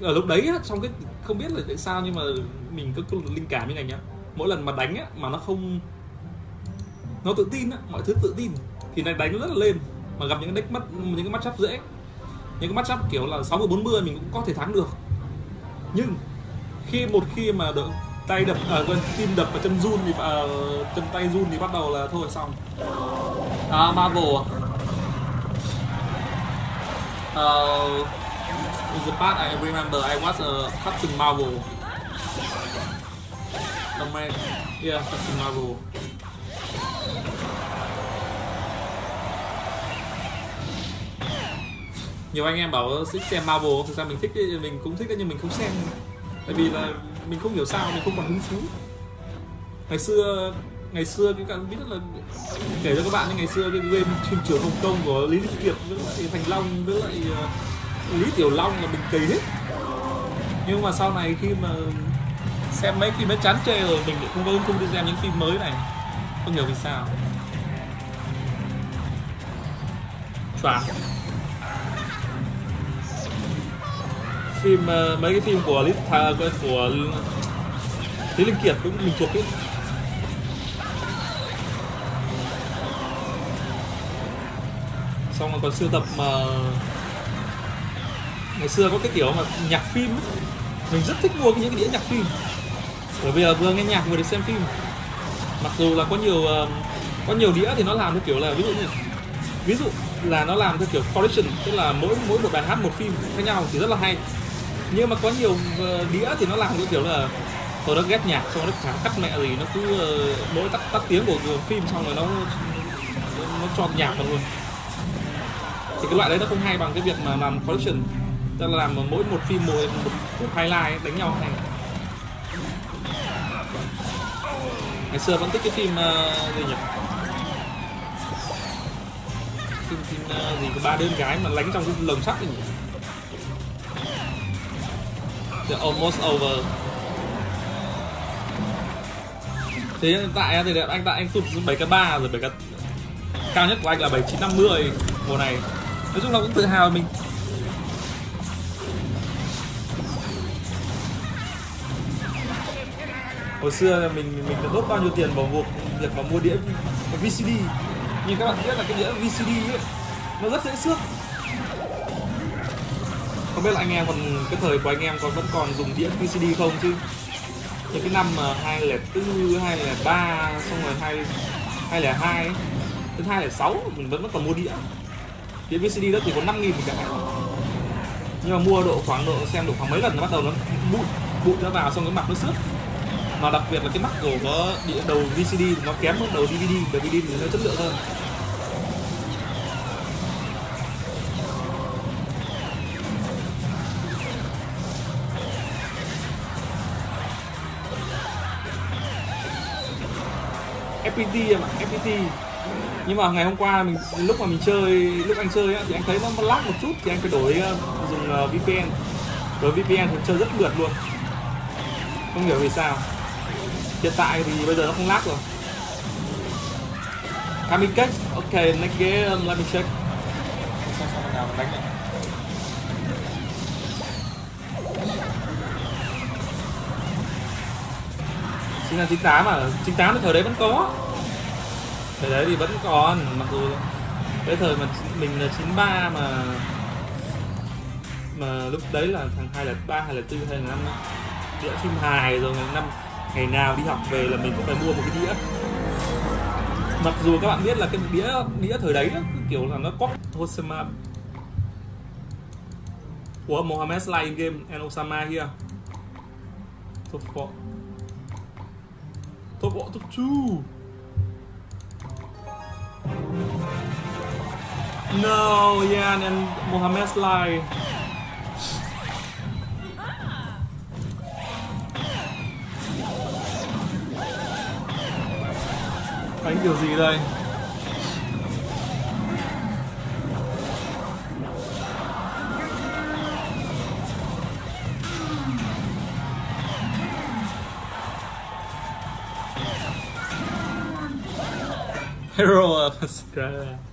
ở lúc đấy á, trong cái không biết là tại sao nhưng mà mình có linh cảm như này nhá. Mỗi lần mà đánh á mà nó không nó tự tin á mọi thứ tự tin thì này đánh nó rất là lên. Mà gặp những cái deck mất những cái matchup dễ. Những cái matchup kiểu là 60 40 mình cũng có thể thắng được. Nhưng khi một khi mà đỡ tay đập à, tim đập và chân run thì à, chân tay run thì bắt đầu là thôi xong. À, Marvel uh, In the past, I remember. I was a uh, Captain Marvel. Amer yeah Captain Marvel. Nhiều anh em bảo ờ, thích xem Marvel. Thực ra mình thích mình cũng thích nhưng mình không xem. Tại vì là mình không hiểu sao mình không còn hứng thú. Ngày xưa ngày xưa cái bạn biết là kể cho các bạn ngày xưa cái game phim trường Hồng Kông của Lý Đức Kiệt với lại Thành Long với lại ờ, Lý Tiểu Long là mình kỳ hết nhưng mà sau này khi mà xem mấy phim ấy chán chê rồi mình lại không có không đi xem những phim mới này. Không hiểu vì sao. Choáng phim ờ, mấy cái phim của Lý à, Tha, của Lý Linh Kiệt cũng mình thuộc ấy. Xong rồi còn siêu tập mà ngày xưa có cái kiểu mà nhạc phim ấy. mình rất thích mua những cái đĩa nhạc phim. Bởi vì là vừa nghe nhạc vừa được xem phim. Mặc dù là có nhiều uh, có nhiều đĩa thì nó làm theo kiểu là ví dụ như ví dụ là nó làm theo kiểu collection tức là mỗi mỗi một bài hát một phim khác nhau thì rất là hay. Nhưng mà có nhiều uh, đĩa thì nó làm cái kiểu là tôi nó ghép nhạc xong nó chẳng cắt mẹ gì nó cứ uh, mỗi tắt tắt tiếng của phim xong rồi nó nó cho nhạc vào luôn. Thì cái loại đấy nó không hay bằng cái việc mà làm collection tức là làm mỗi một phim mỗi một phút highlight đánh nhau này. Ngày xưa vẫn thích cái phim uh, gì nhỉ? Phim, phim uh, gì có ba đơn gái mà lánh trong cái lồng sắt này nhỉ? The Almost Over. Thế hiện tại thì anh tại anh tụt xuống 7 k 3 rồi 7 k cao nhất của anh là 7950 mùa này. Nói chung là cũng tự hào mình. Hồi xưa mình mình đã đốt bao nhiêu tiền vào buộc việc mà mua đĩa VCD nhưng các bạn biết là cái đĩa VCD ấy nó rất dễ xước. Không biết là anh em còn cái thời của anh em còn vẫn còn dùng đĩa VCD không chứ? Những cái năm mà 2004, 2003 xong rồi 2 2002 đến 2006 mình vẫn vẫn còn mua đĩa. Đĩa VCD đó thì có 5 nghìn một cái nhưng mà mua độ khoảng độ xem độ khoảng mấy lần nó bắt đầu nó bụi bụi nó vào xong cái mặt nó xước mà đặc biệt là cái mắt của nó đĩa đầu VCD thì nó kém hơn đầu DVD DVD thì nó chất lượng hơn. FPT em ạ, FPT nhưng mà ngày hôm qua mình lúc mà mình chơi lúc anh chơi á, thì anh thấy nó lag một chút thì anh phải đổi ờ, dùng ờ, VPN đổi VPN thì chơi rất mượt luôn. Không hiểu vì sao hiện tại thì bây giờ nó không lag rồi. Kamikaze ok, next game let me check sao sao nào đánh này Chính là 98 à? 98 thì thời đấy vẫn có. Thời đấy thì vẫn còn, Mặc dù cái thời mà mình là 93 mà Mà lúc đấy là thằng hai là ba hay là tư hay là năm địa phim hài rồi, năm Ngày nào đi học về là mình cũng phải mua một cái đĩa. Mặc dù các bạn biết là cái đĩa đĩa thời đấy đó, kiểu là nó có Osama của Mohammed Salah in game and Osama here. Top 4 Top 4 top 2 No, yeah, and Mohamed Salah Đánh kiểu gì đây? Hero of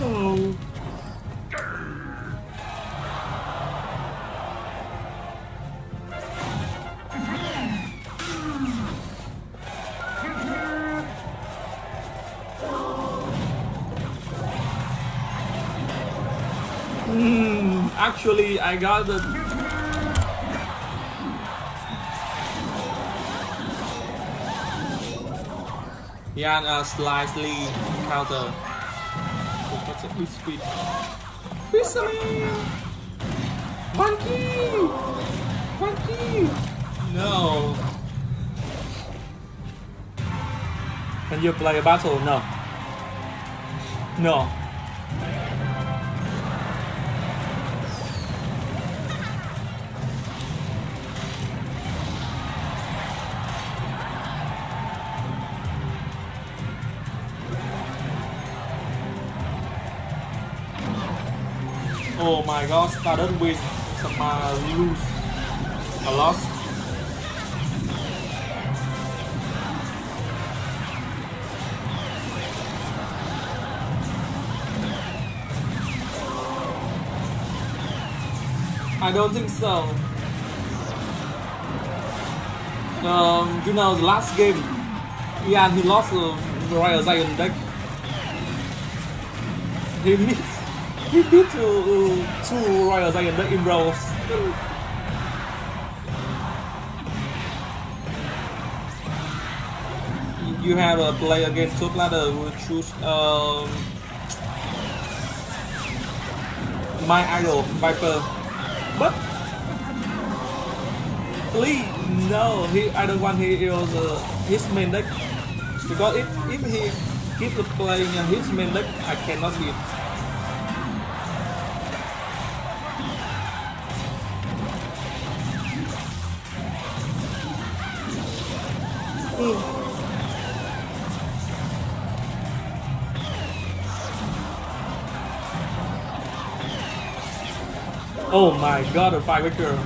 quá sầu Hmm, actually, I got the Yan uh, slightly counter. Oh, what's a good speed? Fisherman! Funky! Funky! No. Can you play a battle? No. No. My god, started with some uh, lose a loss. I don't think so. Um, you know, the last game, yeah, he lost the Royal Zion deck. He missed he beat two, two Royal Giant deck in rows. You have a play against top ladder who choose um, my idol Viper, but please no he I don't want he is uh, his main deck because if if he keep the playing his main deck I cannot beat. Oh my god, a fire girl.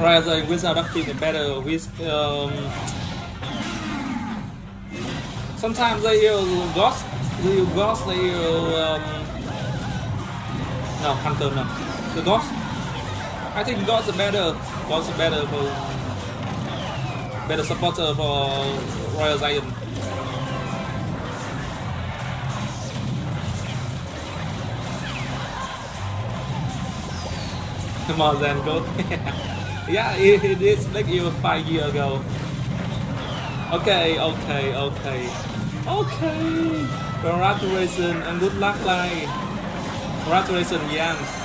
Rather without acting better with um, sometimes they use ghost they use ghost they use um, no hunter no the ghost I think ghost is better ghost is better for better supporter for Royal Zion. More than gold yeah it, it is like even five years ago. Okay okay okay. Okay. Congratulations and good luck like congratulations Jans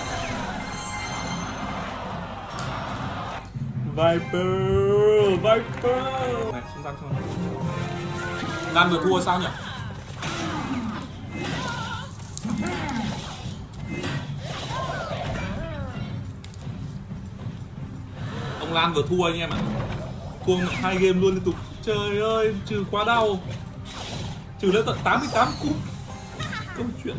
Viper Viper. Này chúng ta cho Lan vừa thua sao nhỉ? Ông Lan vừa thua anh em ạ. Thua hai game luôn liên tục. Trời ơi, trừ quá đau. Trừ lên tận 88 cúp. Câu chuyện.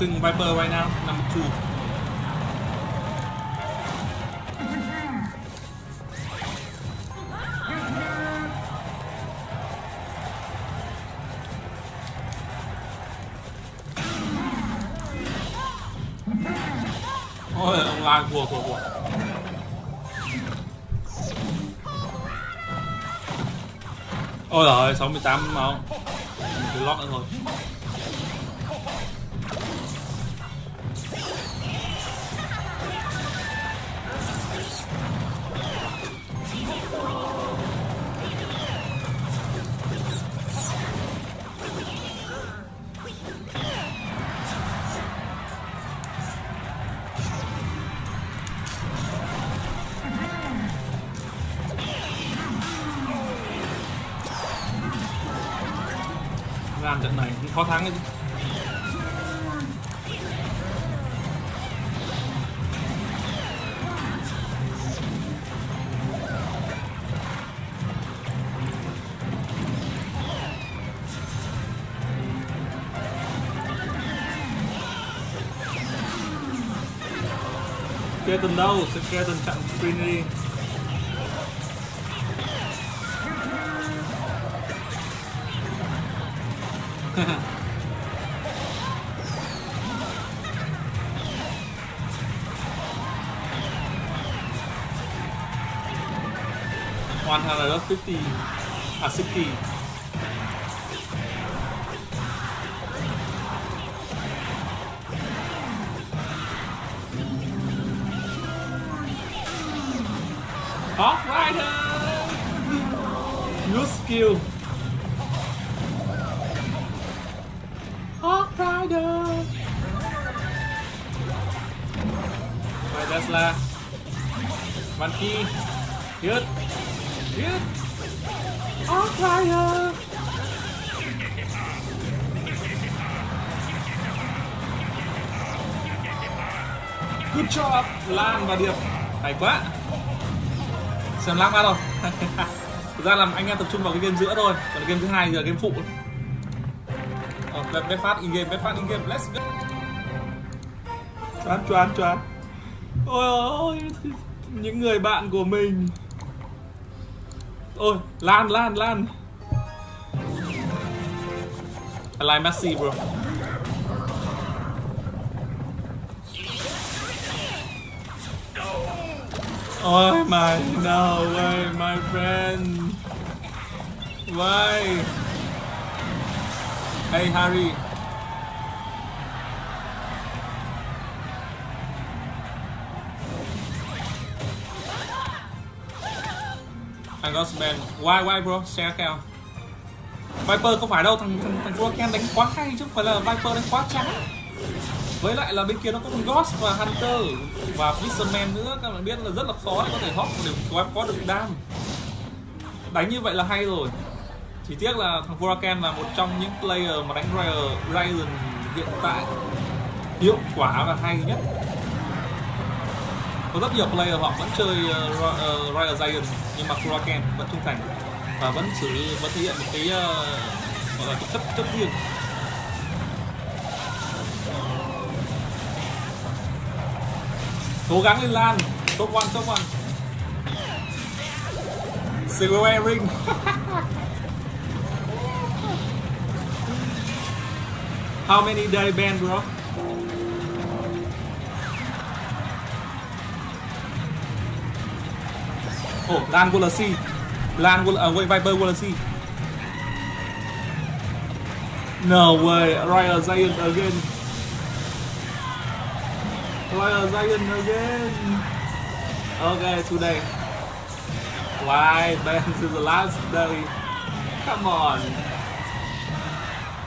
Uh, Viper right now? Number two. Ôi, ông Lan thua, thua, thua. Ôi giời, 68 máu. Mình lót nữa thôi. Khó thắng ấy chứ Skeleton đâu? Skeleton chặn screen đi Ha ha 50 à 60 Hawk Rider! Good skill. Hawk Rider! Rồi Tesla Monkey Good Good cho Good job, Lan và Điệp. Hay quá. Xem lãng ra rồi. Thực ra là anh em tập trung vào cái game giữa thôi. Còn game thứ hai giờ game phụ. Ờ, bếp phát in game bếp phát in game let's go. Choán choán choán. Ôi ôi, những người bạn của mình. Oh, ôi lan lan lan I like Messi bro Oh my, no way, my friend. Why? Hey, Harry. Thằng Ghostman. Why, why bro? Share kèo. Viper không phải đâu, thằng thằng, thằng Froken đánh quá hay chứ không phải là Viper đánh quá trắng. với lại là bên kia nó có con Ghost và Hunter và Fisherman nữa các bạn biết là rất là khó để có thể hop để có, có được đam đánh như vậy là hay rồi chỉ tiếc là thằng Furaken là một trong những player mà đánh Ryzen hiện tại hiệu quả và hay nhất có rất nhiều player họ vẫn chơi uh, uh, Giant nhưng mà Kuraken vẫn trung thành và vẫn xử vẫn thể hiện một cái uh, gọi là cái chất chất riêng. Cố gắng lên lan top one top one. Silverware ring. How many day ban bro? Oh lan Wallace lan uh, viper Wallace no way royal giant again Royal Zion again. Okay, today. Why? Man, this is the last day. Come on.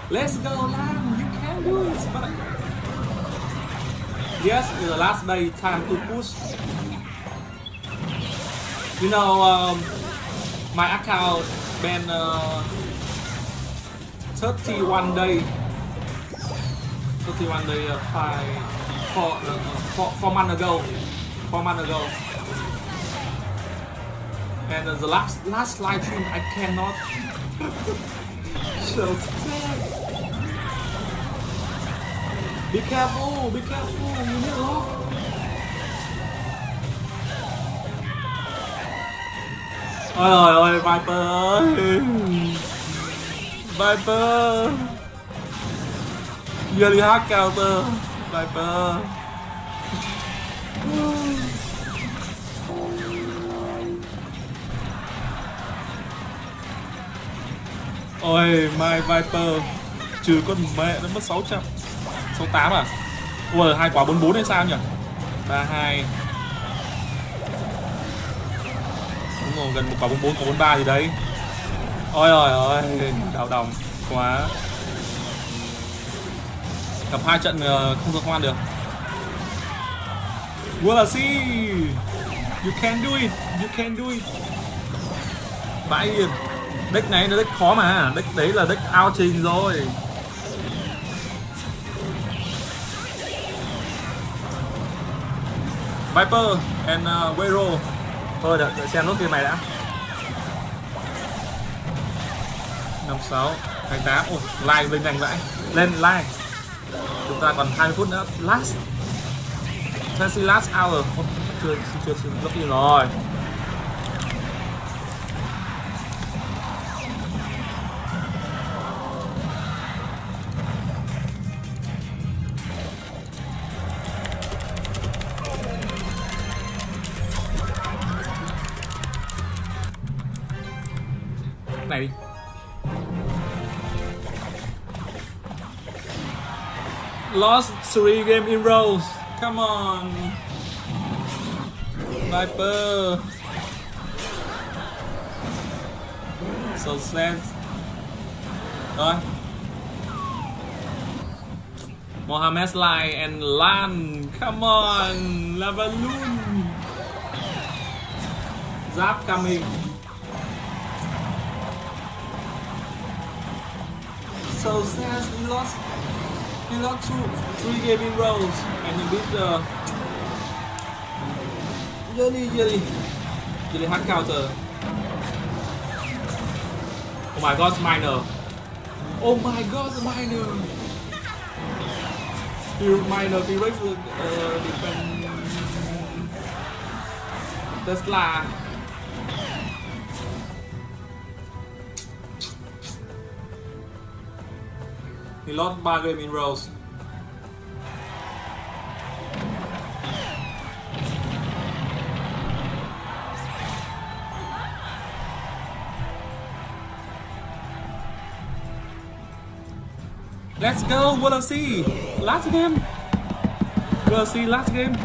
Let's go, Lam. You can do it. But yes, it's the last day. Time to push. You know, um, my account been uh, 31 day. 31 day, uh, 5 four, uh, four, four months ago. Four months ago. And uh, the last last live stream I cannot. Be careful, be careful, you need. Ôi ôi ơi, Viper ơi. Viper. Yearly hard counter. Viper. Ôi, My Viper. Trừ con mẹ nó mất 600 68 à? Ui, hai quả 44 hay sao nhỉ? 32 Đúng rồi, gần một quả 44, bốn 43 gì đấy. Ôi ôi ôi, đào đồng quá. Gặp hai trận ờ, không vượt ngoan được. Wallace you can do it you can do it. Bayern deck này nó deck khó mà deck đấy là deck ao trình rồi. Viper and ờ, uh, Wero thôi đợi, đợi xem nốt kia mày đã năm sáu hai tám ôi like lên nhanh vậy lên like chúng ta còn 20 phút nữa last fancy last hour Ôi, chưa chưa chưa lúc gì rồi này Lost three game in rows. Come on. Viper. So sad. Rồi. Mohamed Lai and Lan. Come on. Lavaloon. Giáp coming. So sad. We lost you lost two, three game in rows and you beat the really, really, really hard counter. Oh my god, minor. Oh my god, minor. Minor, the uh, defense. Tesla. He lost ba game in rows. Let's go, what I see. Last game. What I see last game.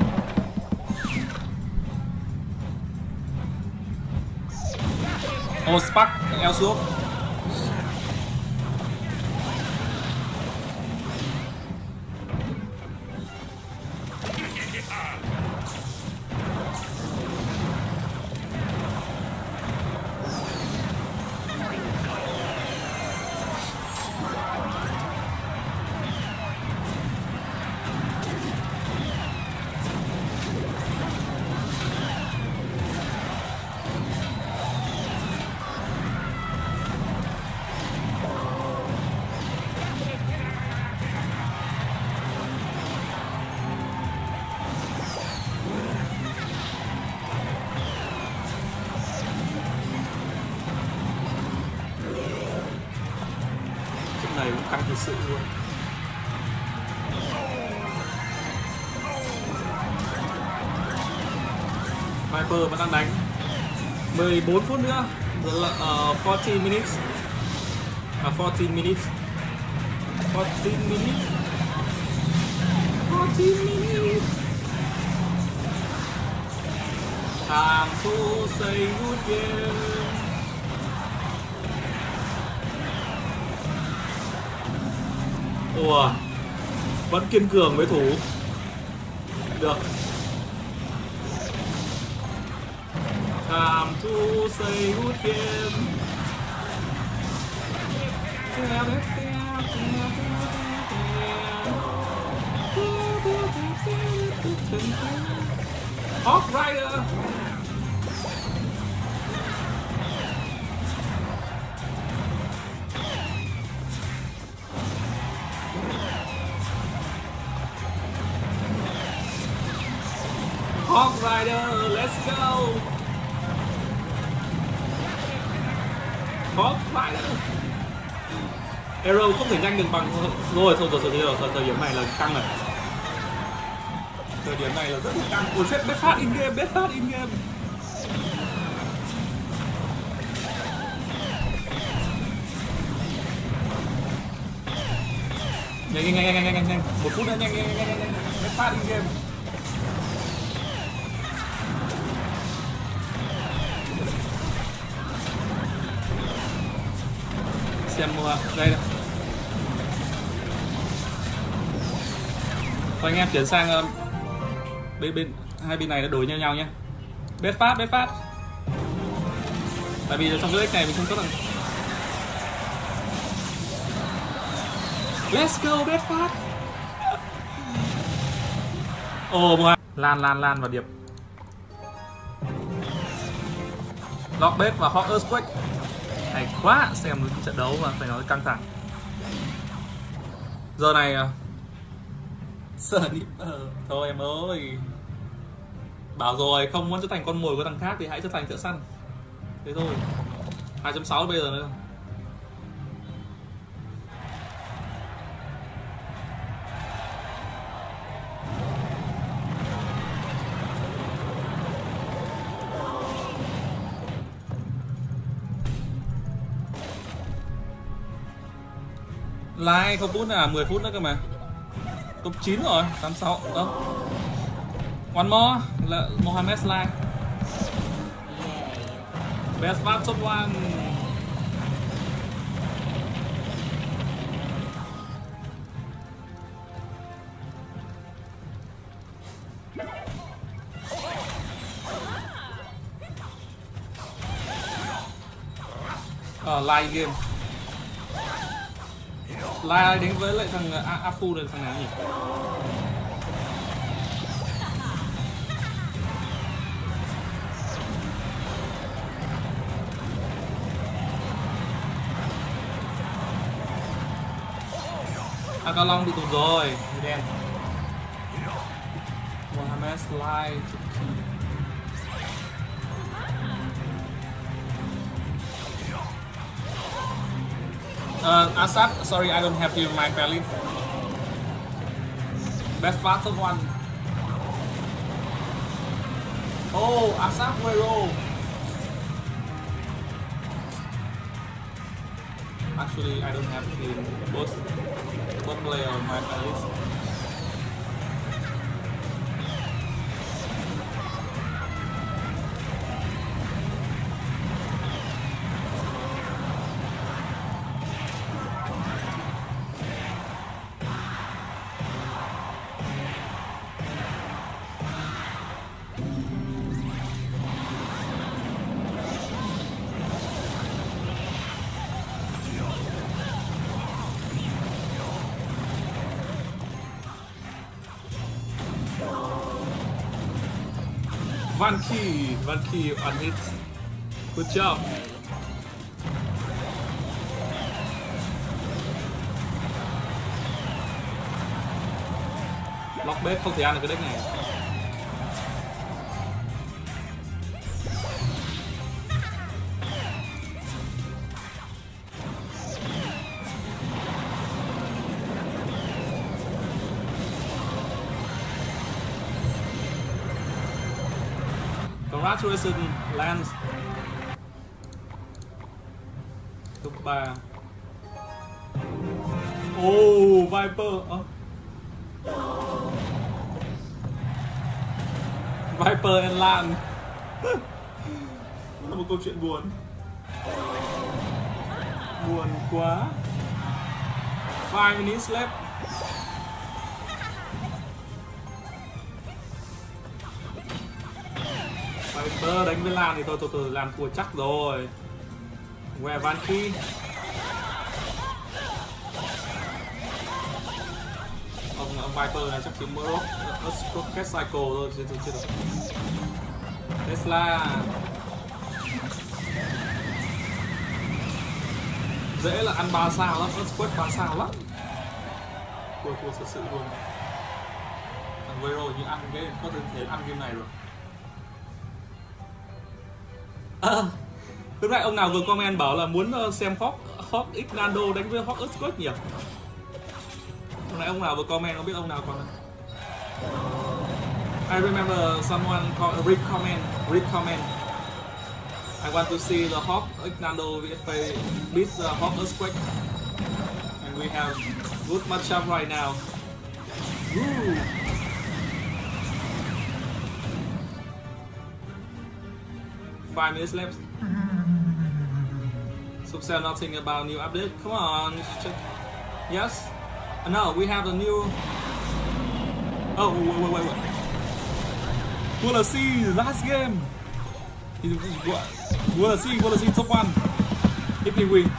Oh, Spark, eo thật sự luôn. Viper vẫn đang đánh. 14 phút nữa là uh, 14 minutes. À 14 minutes. 14 minutes. 14 minutes. Time to say goodbye Ủa Vẫn kiên cường với thủ. Được. Time to say good game Hawk Rider Hawk Rider, let's go! Hawk Rider. Arrow không thể nhanh được bằng rồi thôi rồi rồi rồi thời điểm này là căng rồi. Thời điểm này là rất là căng. Ôi chết bet phát in game bet phát in game. Nhanh nhanh nhanh nhanh nhanh nhanh một phút nữa nhanh nhanh nhanh nhanh nhanh bet phát in game. xem mua. Đây này. Thôi anh em chuyển sang ờ, bên bên, hai bên này nó đối nhau nhau nhé bếp phát bếp phát. Tại vì trong cái list này mình không có thằng let's go bếp phát. Ồ, mua. Lan lan lan và điệp. Lock bếp và hot earthquake quá Xem những trận đấu mà phải nói căng thẳng. Giờ này à, Sợ đi ờ, Thôi em ơi. Bảo rồi không muốn trở thành con mồi của thằng khác thì hãy trở thành thợ săn. Thế thôi. 2.6 bây giờ nữa. Lai không phút là 10 phút nữa cơ mà. Top 9 rồi 86 Đâu One more là Mohamed Lai Best Fast top one. Uh, live game. Lai đến với lại thằng à, Afu là thằng nào nhỉ? À Cao Long bị tụt rồi, đen. Mohamed Slide Uh, Asap, sorry, I don't have you in my family. Best fastest one. Oh, Asap Guerrero. Actually, I don't have him. Both, both player on my list. One key, one key on hit. Good job. Lock bếp không thể ăn được cái deck này. Congratulations, Lens Top 3 Oh, Viper. Oh. Viper and Lan Đó là một câu chuyện buồn. Buồn quá. 5 minutes left. Viper đánh với Lan thì thôi tôi tôi làm thua chắc rồi. Què Vanky ông ông Viper này chắc chỉ mới Rocket Cycle thôi chưa chưa được. Tesla dễ là ăn ba sao lắm Earthquake ba sao lắm. Thua thua thật sự luôn. Thằng Vero như ăn cái có thể ăn game này rồi à, lúc nãy ông nào vừa comment bảo là muốn ờ, xem Hawk Hawk X Nando đánh với Hawk Earthquake nhỉ? Lúc nãy ông nào vừa comment không biết ông nào còn I remember someone called Rick comment Rick comment I want to see the Hawk X Nando if they beat the Hawk Earthquake. And we have good matchup right now. Ooh. five minutes left. So say nothing about new update. Come on, check. Yes? now we have a new. Oh, wait, wait, wait, wait. Wanna see last game? Wanna see, wanna see top one? If he win.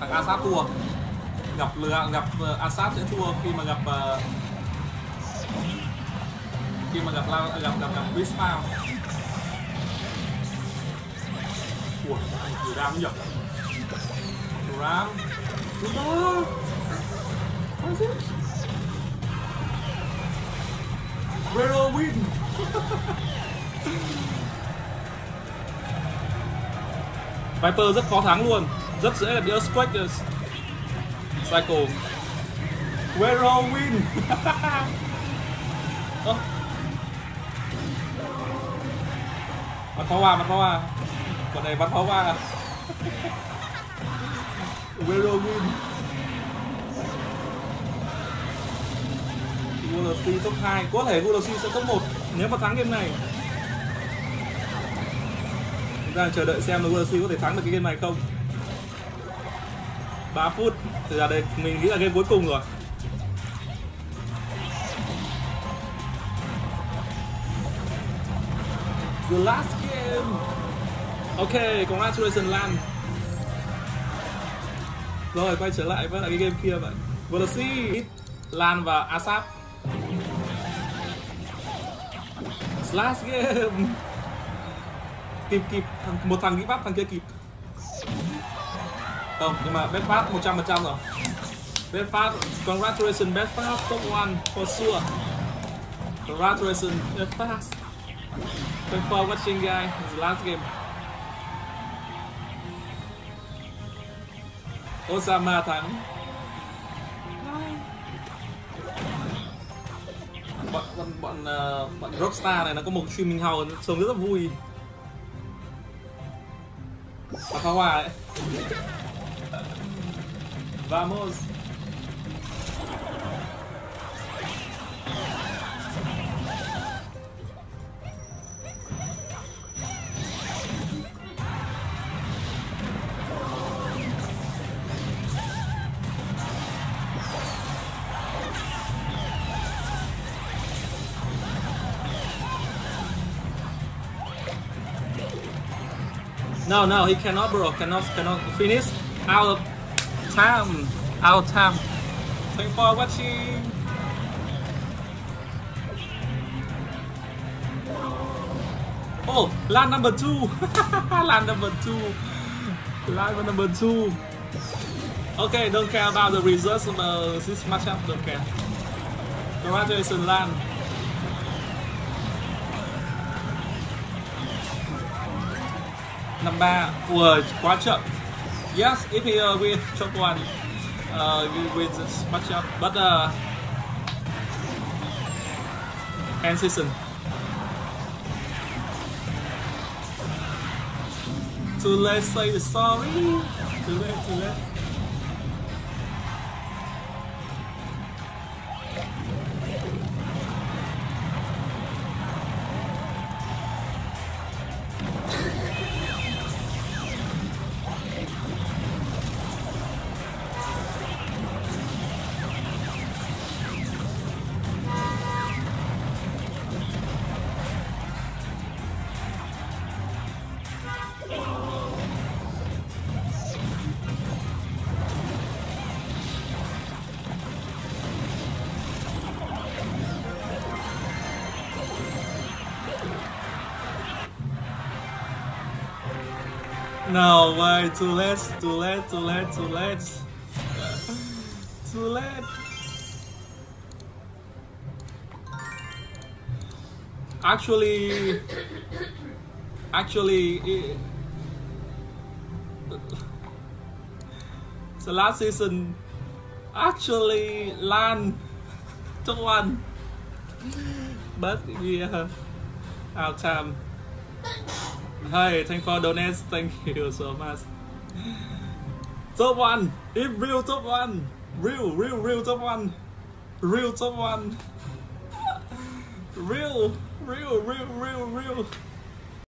Thằng Asap thua. Gặp lừa gặp uh, Assad sẽ thua khi mà gặp uh, khi mà gặp gặp gặp gặp, gặp Bismarck Ủa, người Ram nhỉ? Ram. Đúng đó Rero win. Viper rất khó thắng luôn. Rất dễ là bị Earthquake. Cycle Rero win Ơ. Bắn pháo hoa, bắn pháo hoa. Bọn này bắn pháo hoa. Rero win Galaxy top 2 Có thể Galaxy sẽ top 1 Nếu mà thắng game này. Chúng ta chờ đợi xem là có thể thắng được cái game này không 3 phút. Thực ra đây mình nghĩ là game cuối cùng rồi. The last game. Ok, congratulations Lan. Rồi, quay trở lại với lại cái game kia vậy Velocity Lan và Asap. Last game. Kịp kịp. Một thằng kịp bắp, thằng kia kịp. Không nhưng mà best fast 100% rồi. Best fast Congratulations best fast top one for sure. Congratulations best fast Thanks for watching guys. It's the last game. Osama thắng bọn bọn bọn uh, bọn Rockstar này nó có một streaming house sống rất là vui. Và pháo hoa đấy. Vamos No, no, he cannot, bro. Cannot, cannot finish. Out time. Out time. Thanks for watching. Oh, land number two. land number two. Land number two. Okay, don't care about the results of uh, this matchup. Don't care. Congratulations, land. năm ba ui quá chậm yes if he uh, win top one uh, you win this matchup but uh, end season. Too late say sorry. Too late too late No way, too late, too late, too late, too late. too late. Actually, actually, it, the last season actually land took one, but yeah, out time. Hey, thank for donates. Thank you so much. Top one, if real top one, real, real, real top one, real top one, real, real, real, real, real.